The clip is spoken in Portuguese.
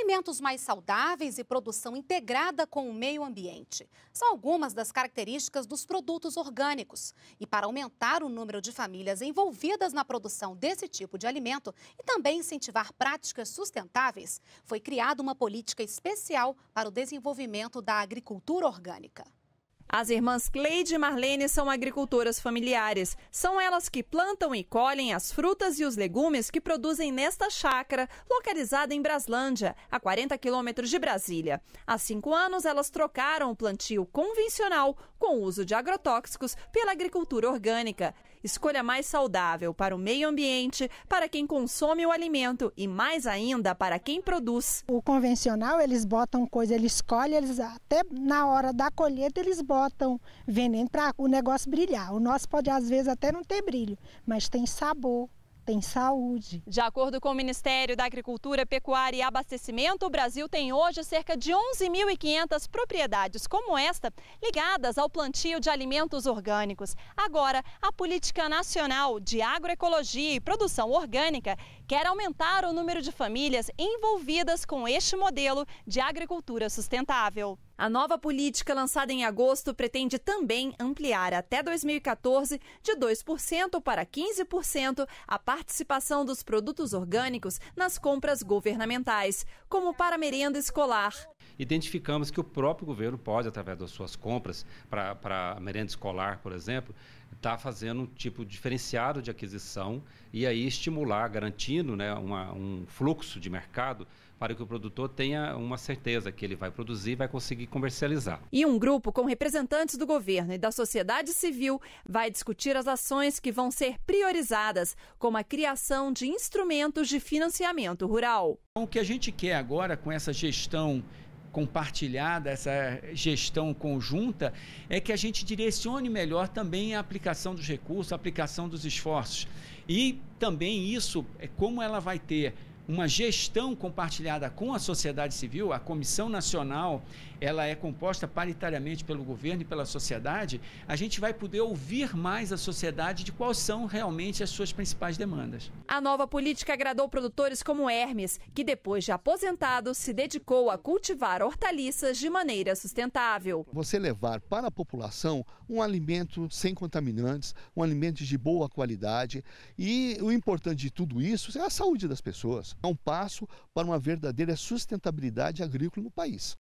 Alimentos mais saudáveis e produção integrada com o meio ambiente são algumas das características dos produtos orgânicos. E para aumentar o número de famílias envolvidas na produção desse tipo de alimento e também incentivar práticas sustentáveis, foi criada uma política especial para o desenvolvimento da agricultura orgânica. As irmãs Cleide e Marlene são agricultoras familiares. São elas que plantam e colhem as frutas e os legumes que produzem nesta chácara, localizada em Braslândia, a 40 quilômetros de Brasília. Há cinco anos, elas trocaram o plantio convencional, com o uso de agrotóxicos, pela agricultura orgânica. Escolha mais saudável para o meio ambiente, para quem consome o alimento e mais ainda para quem produz. O convencional, eles botam coisa, eles escolhem, eles até na hora da colheita eles botam veneno para o negócio brilhar. O nosso pode às vezes até não ter brilho, mas tem sabor tem saúde. De acordo com o Ministério da Agricultura, Pecuária e Abastecimento, o Brasil tem hoje cerca de 11.500 propriedades como esta ligadas ao plantio de alimentos orgânicos. Agora, a Política Nacional de Agroecologia e Produção Orgânica quer aumentar o número de famílias envolvidas com este modelo de agricultura sustentável. A nova política lançada em agosto pretende também ampliar até 2014 de 2% para 15% a participação dos produtos orgânicos nas compras governamentais, como para merenda escolar. Identificamos que o próprio governo pode, através das suas compras para a merenda escolar, por exemplo, estar tá fazendo um tipo diferenciado de aquisição e aí estimular, garantindo né, uma, um fluxo de mercado para que o produtor tenha uma certeza que ele vai produzir e vai conseguir comercializar. E um grupo com representantes do governo e da sociedade civil vai discutir as ações que vão ser priorizadas, como a criação de instrumentos de financiamento rural. O que a gente quer agora com essa gestão compartilhada, essa gestão conjunta, é que a gente direcione melhor também a aplicação dos recursos, a aplicação dos esforços. E também isso é como ela vai ter uma gestão compartilhada com a sociedade civil, a Comissão Nacional, ela é composta paritariamente pelo governo e pela sociedade, a gente vai poder ouvir mais a sociedade de quais são realmente as suas principais demandas. A nova política agradou produtores como Hermes, que depois de aposentado se dedicou a cultivar hortaliças de maneira sustentável. Você levar para a população um alimento sem contaminantes, um alimento de boa qualidade e o importante de tudo isso é a saúde das pessoas. É um passo para uma verdadeira sustentabilidade agrícola no país.